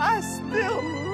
I still